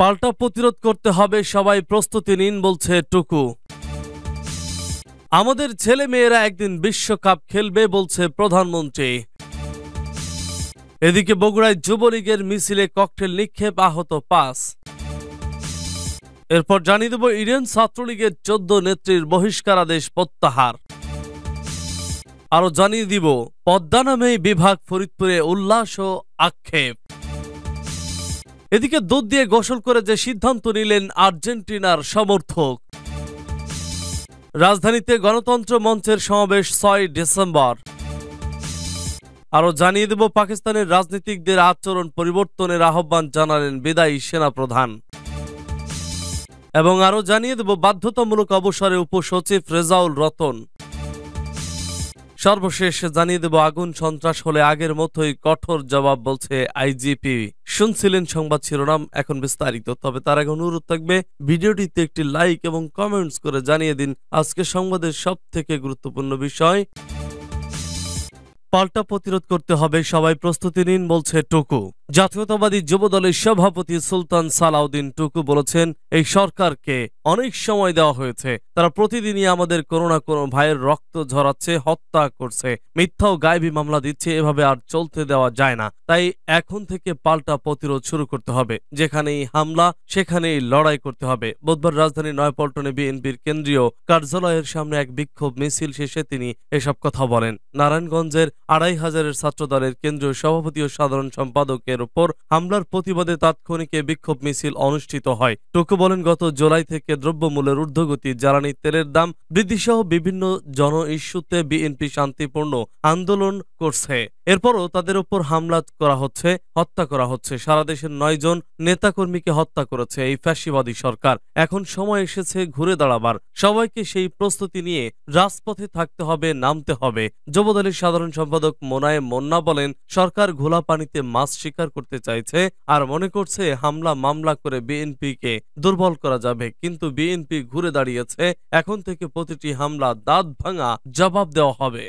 পাল্টা প্রতিরোধ করতে হবে, সবাই প্রস্তুতি নিন, বলছে টুকু। আমাদের ছেলে মেয়েরা একদিন বিশ্বকাপ খেলবে, বলছে প্রধানমন্ত্রী। এদিকে বগুড়ায় যুবলীগের মিছিলে ককটেল নিক্ষেপ, আহত পাঁচ। এরপর জানিয়ে দেব, ইডেন ছাত্রলীগের চোদ্দ নেত্রীর বহিষ্কারাদেশ প্রত্যাহার। আরও জানিয়ে দিব, পদ্মা নামে বিভাগ ফরিদপুরে উল্লাস ও আক্ষেপ। এদিকে দুধ দিয়ে গোসল করে যে সিদ্ধান্ত নিলেন আর্জেন্টিনার সমর্থক। রাজধানীতে গণতন্ত্র মঞ্চের সমাবেশ ছয় ডিসেম্বর। আরও জানিয়ে দেব, পাকিস্তানের রাজনীতিকদের আচরণ পরিবর্তনের আহ্বান জানালেন বিদায়ী সেনাপ্রধান। এবং আরও জানিয়ে দেব, বাধ্যতামূলক অবসরে উপসচিব রেজাউল রতন। সর্বশেষ জানিয়ে দেব, আগুন সন্ত্রাস হলে আগের মতোই কঠোর জবাব বলছে আইজিপি। শুনছিলেন সংবাদ শিরোনাম, এখন বিস্তারিত। তবে তার এখন অনুরোধ থাকবে, ভিডিওটিতে একটি লাইক এবং কমেন্টস করে জানিয়ে দিন আজকে সংবাদের সব থেকে গুরুত্বপূর্ণ বিষয়। পাল্টা প্রতিরোধ করতে হবে, সবাই প্রস্তুতি নিন, বলছে টুকু। জাতীয়তাবাদী যুবদলের সভাপতি সুলতান সালাউদ্দিন টুকু বলেছেন, এই সরকারকে অনেক সময় দেওয়া হয়েছে। তারা প্রতিদিনই আমাদের কোনো না কোনো ভাইয়ের রক্ত ঝরাচ্ছে, হত্যা করছে। মিথ্যা ও গায়েবী মামলা দিচ্ছে, এভাবে আর চলতে দেওয়া যায় না। তাই এখন থেকে পাল্টা প্রতিরোধ শুরু করতে হবে। যেখানেই হামলা, সেখানেই লড়াই করতে হবে। বুধবার রাজধানীর নয়পল্টনে বিএনপির কেন্দ্রীয় কার্যালয়ের সামনে এক বিক্ষোভ মিছিল শেষে তিনি এসব কথা বলেন। নারায়ণগঞ্জের আড়াই হাজারের ছাত্রদলের কেন্দ্রীয় সভাপতি ও সাধারণ সম্পাদকের উপর হামলার প্রতিবাদে তাৎক্ষণিক বিক্ষোভ মিছিল অনুষ্ঠিত হয়। টুকু বলেন গত জুলাই থেকে দ্রব্যমূল্যের ঊর্ধ্বগতি, জ্বালানি তেলের দাম বৃদ্ধিসহ বিভিন্ন জন ইস্যুতে বিএনপি শান্তিপূর্ণ আন্দোলন করছে। এরপরও তাদের উপর হামলা করা হচ্ছে, হত্যা করা হচ্ছে। সারা দেশের নয় জন নেতাকর্মীকে হত্যা করেছে এই ফ্যাসিবাদী সরকার। এখন সময় এসেছে ঘুরে দাঁড়াবার। সবাইকে সেই প্রস্তুতি নিয়ে রাজপথে থাকতে হবে, নামতে হবে। যুবদলের সাধারণ সম্পাদক মোনায়ে মন্না বলেন, সরকার ঘোলা পানিতে মাছ শিকার করতে চাইছে আর মনে করছে হামলা মামলা করে বিএনপিকে দুর্বল করা যাবে। কিন্তু বিএনপি ঘুরে দাঁড়িয়েছে, এখন থেকে প্রতিটি হামলা দাঁত ভাঙা জবাব দেওয়া হবে।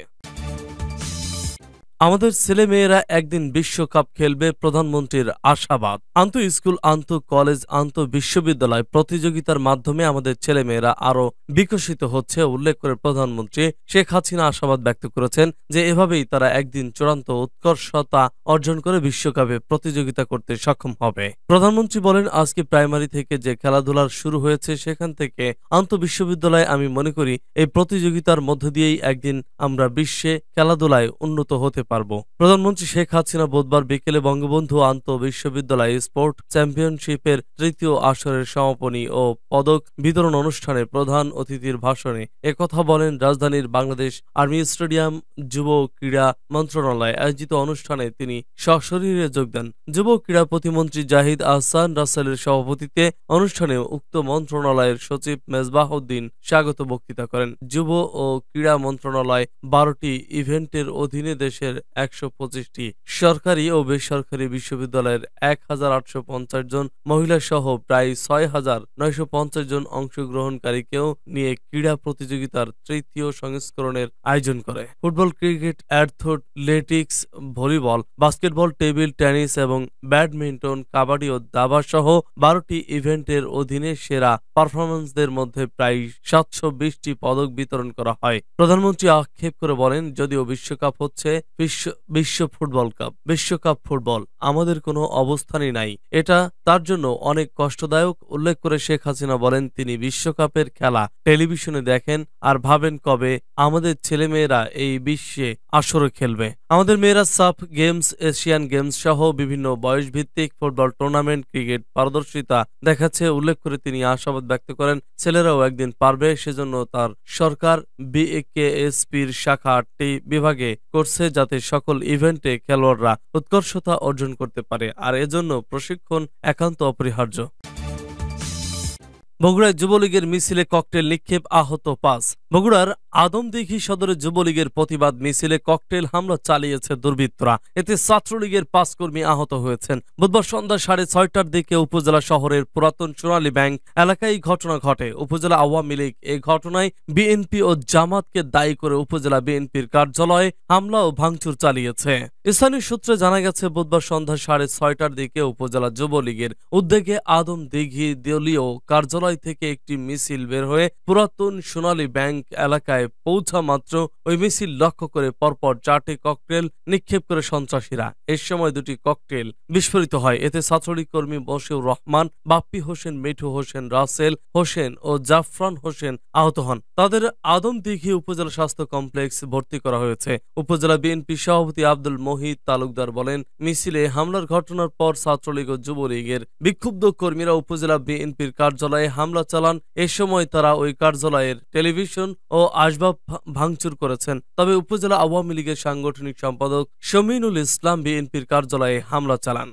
আমাদের ছেলে মেয়েরা একদিন বিশ্বকাপ খেলবে প্রধানমন্ত্রীর আশাবাদ। আন্ত স্কুল, আন্ত কলেজ, আন্ত বিশ্ববিদ্যালয় প্রতিযোগিতার মাধ্যমে আমাদের ছেলে মেয়েরা আরও বিকশিত হচ্ছে, উল্লেখ করে প্রধানমন্ত্রী শেখ হাসিনা আশাবাদ ব্যক্ত করেছেন যে এভাবেই তারা একদিন চূড়ান্ত উৎকর্ষতা অর্জন করে বিশ্বকাপে প্রতিযোগিতা করতে সক্ষম হবে। প্রধানমন্ত্রী বলেন, আজকে প্রাইমারি থেকে যে খেলাধুলার শুরু হয়েছে সেখান থেকে আন্ত বিশ্ববিদ্যালয়ে আমি মনে করি এই প্রতিযোগিতার মধ্য দিয়েই একদিন আমরা বিশ্বে খেলাধুলায় উন্নত হতে পারব। প্রধানমন্ত্রী শেখ হাসিনা বুধবার বিকেলে বঙ্গবন্ধু আন্ত বিশ্ববিদ্যালয় স্পোর্ট চ্যাম্পিয়নশিপের তৃতীয় আসরের সমাপনী ও পদক বিতরণ অনুষ্ঠানে প্রধান অতিথির ভাষণে একথা বলেন রাজধানীর বাংলাদেশ আর্মি স্টেডিয়াম যুব ক্রীড়া মন্ত্রণালয়। আয়োজিত অনুষ্ঠানে তিনি সশরীরে যোগ দেন। যুব ক্রীড়া প্রতিমন্ত্রী জাহিদ আহসান রাসেলের সভাপতিত্বে অনুষ্ঠানে উক্ত মন্ত্রণালয়ের সচিব মেজবাহউদ্দিন স্বাগত বক্তৃতা করেন। যুব ও ক্রীড়া মন্ত্রণালয় বারোটি ইভেন্টের অধীনে দেশের একশো পঁচিশটি সরকারি ও বেসরকারি বিশ্ববিদ্যালয়ের এক হাজার আটশো পঞ্চাশ জন মহিলা সহ প্রায় ছয় হাজার নয়শো পঞ্চাশ জন অংশগ্রহণকারীকেও নিয়ে ক্রীড়া প্রতিযোগিতার তৃতীয় সংস্করণের আয়োজন করে। Football, cricket, athletics, volleyball, basketball, table, tennis এবং ব্যাডমিন্টন, কাবাডি ও দাবা সহ বারোটি ইভেন্টের অধীনে সেরা পারফরমেন্সদের মধ্যে প্রায় সাতশো বিশটি পদক বিতরণ করা হয়। প্রধানমন্ত্রী আক্ষেপ করে বলেন, যদিও বিশ্বকাপ হচ্ছে বিশ্ব বিশ্ব ফুটবল কাপ বিশ্বকাপ ফুটবল আমাদের কোনো অবস্থানই নাই। এটা তার জন্য অনেক কষ্টদায়ক, উল্লেখ করে শেখ হাসিনা বলেন তিনি বিশ্বকাপের খেলা টেলিভিশনে দেখেন আর ভাবেন কবে আমাদের ছেলেমেয়েরা এই বিশ্বে আসরে খেলবে। আমাদের মেয়েরা সাফ গেমস, এশিয়ান গেমস সহ বিভিন্ন বয়স ভিত্তিক ফুটবল টুর্নামেন্ট, ক্রিকেট পারদর্শিতা দেখাচ্ছে। উল্লেখ করে তিনি আশাবাদ ব্যক্ত করেন, ছেলেরাও একদিন পারবে, সেজন্য তার সরকার বিএকেএসপির শাখা আটটি বিভাগে করছে যাতে সকল ইভেন্টে খেলোয়াড়রা উৎকর্ষতা অর্জন করতে পারে আর এজন্য প্রশিক্ষণ একান্ত অপরিহার্য। বগুড়ায় যুবলীগের মিছিলে ককটেল নিক্ষেপ, আহত পাঁচ। বগুড়ার আদমদিঘি সদরে যুবলীগের প্রতিবাদ মিছিলে ককটেল হামলা চালিয়েছে দুর্বৃত্তরা। এতে ছাত্রলীগের পাঁচ কর্মী আহত হয়েছেন। বুধবার সন্ধ্যা সাড়ে ছয়টার দিকে উপজেলা শহরের পুরাতন সোনালী ব্যাংক এলাকায় এই ঘটনা ঘটে। উপজেলা আওয়ামী লীগ এই ঘটনায় বিএনপি ও জামাতকে দায়ী করে উপজেলা বিএনপির কার্যালয়ে হামলা ও ভাঙচুর চালিয়েছে। স্থানীয় সূত্রে জানা গেছে, বুধবার সন্ধ্যা সাড়ে ছয়টার দিকে উপজেলা যুবলীগের উদ্যোগে আদম দিঘি দলীয় কার্যালয় থেকে একটি মিছিল বের হয়ে পুরাতন সোনালী ব্যাংক এলাকায় পৌঁছা মাত্র ওই মিছিল লক্ষ্য করে পরপর চারটি ককটেল নিক্ষেপ করে সন্ত্রাসীরা। এর সময় দুটি ককটেল বিস্ফোরিত হয়। এতে ছাত্রলীগ কর্মী বশিউর রহমান, বাপ্পি হোসেন, মিঠু হোসেন, রাসেল হোসেন ও জাফরান হোসেন আহত হন। তাদের আদম দিঘি উপজেলা স্বাস্থ্য কমপ্লেক্স ভর্তি করা হয়েছে। উপজেলা বিএনপি সভাপতি আব্দুল মহিদ তালুকদার বলেন, মিছিলে হামলার ঘটনার পর ছাত্রলীগ ও যুবলীগের বিক্ষুব্ধ কর্মীরা উপজেলা বিএনপির কার্যালয়ে হামলা চালান। এ সময় তারা ওই কার্যালয়ের টেলিভিশন ও আসবাব ভাঙচুর করেছেন। তবে উপজেলা আওয়ামী লীগের সাংগঠনিক সম্পাদক শমিনুল ইসলাম বিএনপির কার্যালয়ে হামলা চালান।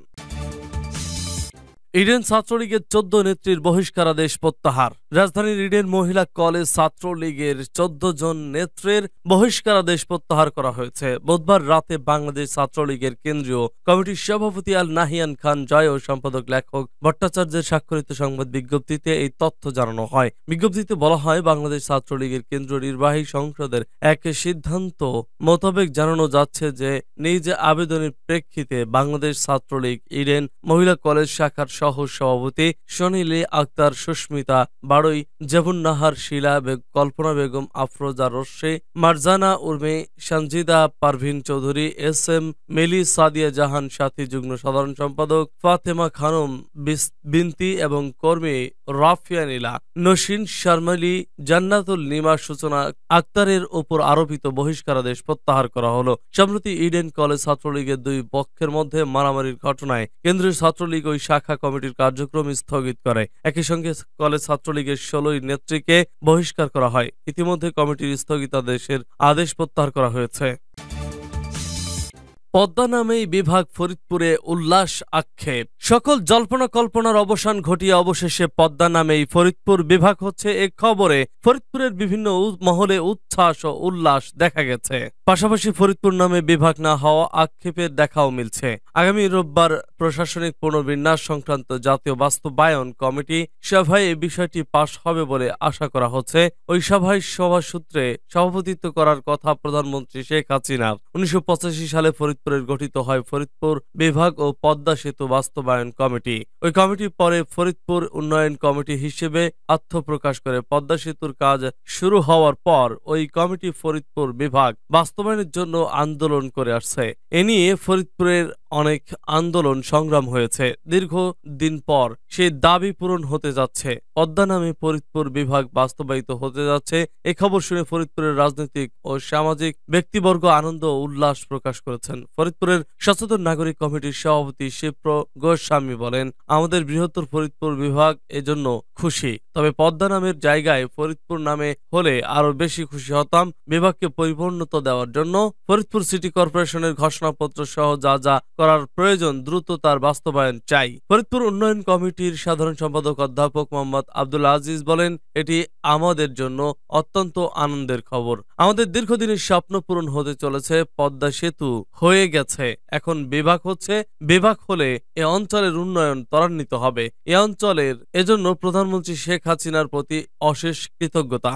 ইডেন ছাত্রলীগের চোদ্দ নেত্রীর বহিষ্কারাদেশ প্রত্যাহার। রাজধানীর ইডেন মহিলা কলেজ ছাত্রলীগের চোদ্দ জন নেত্রের বহিষ্কারাদেশ প্রত্যাহার করা হয়েছে। বুধবার রাতে বাংলাদেশ ছাত্রলীগের কেন্দ্রীয় কমিটির সভাপতি আল নাহিয়ান খান জয় ও সম্পাদক, লেখক ভট্টাচার্যের স্বাক্ষরিত সংবাদ বিজ্ঞপ্তিতে এই তথ্য জানানো হয়। বিজ্ঞপ্তিতে বলা হয়, বাংলাদেশ ছাত্রলীগের কেন্দ্রীয় নির্বাহী সংসদের এক সিদ্ধান্ত মোতাবেক জানানো যাচ্ছে যে, নিজ আবেদনের প্রেক্ষিতে বাংলাদেশ ছাত্রলীগ ইডেন মহিলা কলেজ শাখার সহ সভাপতি সনিলি আক্তার, সুস্মিতা বাড়ই জেবুন্নাহার, শিলা বেগ, কল্পনা বেগম, আফরোজা রশ্মি, মারজানা উর্মি সঞ্জিদা পারভিন চৌধুরী, এস এম মেলি সাদিয়া জাহান, সাথী যুগ্ম সাধারণ সম্পাদক, ফাতেমা খানম বিনতি এবং কর্মী রাফিয়া নীলা নসীন শর্মালি, জান্নাতুল নিমা সূচনা, আক্তারের ওপর আরোপিত বহিষ্কারাদেশ প্রত্যাহার করা হলো। সম্প্রতি ইডেন কলেজ ছাত্রলীগের দুই পক্ষের মধ্যে মারামারির ঘটনায় কেন্দ্রীয় ছাত্রলীগ ওই শাখা কমিটির কার্যক্রম স্থগিত করে। একই সঙ্গে কলেজ ছাত্রলীগের ষোলোই নেত্রীকে বহিষ্কার করা হয়। ইতিমধ্যে কমিটির স্থগিতাদেশের আদেশ প্রত্যাহার করা হয়েছে। পদ্মা নামেই বিভাগ ফরিদপুরে উল্লাস আক্ষেপ। সকল জল্পনা কল্পনার অবসান ঘটিয়ে অবশেষে পদ্মা নামেই ফরিদপুর বিভাগ হচ্ছে এ খবরে ফরিদপুরের বিভিন্ন মহলে উচ্ছ্বাস ও উল্লাস দেখা গেছে। পাশাপাশি ফরিদপুর নামে বিভাগ না হওয়া আক্ষেপের দেখাও মিলছে। আগামী রোববার প্রশাসনিক পুনর্বিন্যাস সংক্রান্ত জাতীয় বাস্তবায়ন কমিটি সভায় এই বিষয়টি পাশ হবে বলে আশা করা হচ্ছে। ওই সভায় সভা সূত্রে সভাপতিত্ব করার কথা প্রধানমন্ত্রী শেখ হাসিনার উনিশশো সালে ফরিদপুরের গঠিত হয় ফরিদপুর বিভাগ ও পদ্মা সেতু বাস্তবায়ন কমিটি। ওই কমিটি পরে ফরিদপুর উন্নয়ন কমিটি হিসেবে আত্মপ্রকাশ করে পদ্মা সেতুর কাজ শুরু হওয়ার পর ওই কমিটি ফরিদপুর বিভাগ বাস্তবায়নের জন্য আন্দোলন করে আসছে। এ নিয়ে ফরিদপুরের অনেক আন্দোলন সংগ্রাম হয়েছে। দীর্ঘ দিন পর সেই দাবি পূরণ হতে যাচ্ছে। পদ্মা নামে ফরিদপুর বিভাগ বাস্তবায়িত হতে যাচ্ছে। এ খবর শুনে ফরিদপুরের রাজনৈতিক ও সামাজিক ব্যক্তিবর্গ আনন্দ উল্লাস প্রকাশ করেছেন। ফরিদপুরের সচেতন নাগরিক কমিটির সভাপতি শিপ্র গোস্বামী বলেন, আমাদের বৃহত্তর ফরিদপুর বিভাগ এজন্য খুশি। তবে পদ্মা নামের জায়গায় ফরিদপুর নামে হলে আরও বেশি খুশি হতাম। বিভাগকে পরিপূর্ণতা দেওয়ার জন্য ফরিদপুর সিটি কর্পোরেশনের ঘোষণাপত্র সহ যা যা করার প্রয়োজন দ্রুত তার বাস্তবায়ন চাই। ফরিদপুর উন্নয়ন কমিটির সাধারণ সম্পাদক অধ্যাপক মোহাম্মদ আব্দুল আজিজ বলেন, এটি আমাদের জন্য অত্যন্ত আনন্দের খবর। আমাদের দীর্ঘদিনের স্বপ্ন পূরণ হতে চলেছে, পদ্মা সেতু হয়ে গেছে। এখন বিভাগ হচ্ছে, বিভাগ হলে এ অঞ্চলের উন্নয়ন ত্বরান্বিত হবে। এ অঞ্চলের, এজন্য প্রধানমন্ত্রী শেখ হাসিনার প্রতি অশেষ কৃতজ্ঞতা।